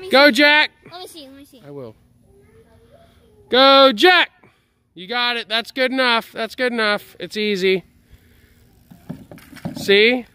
Me Go, see. Jack. Let me see. Let me see. I will. Go, Jack. You got it. That's good enough. That's good enough. It's easy. See?